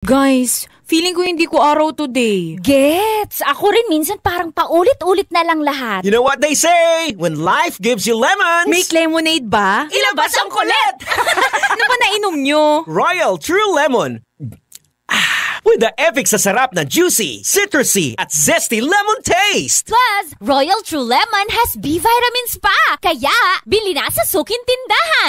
Guys, feeling ko hindi ko araw today. Gets! Ako rin minsan parang paulit-ulit na lang lahat. You know what they say? When life gives you lemons, Make lemonade ba? Ilabas ang kulit! ano ba nainom nyo? Royal True Lemon. Ah, with the epic sa sarap na juicy, citrusy, at zesty lemon taste. Plus, Royal True Lemon has B vitamins pa! Kaya, bili na sa suking tindahan!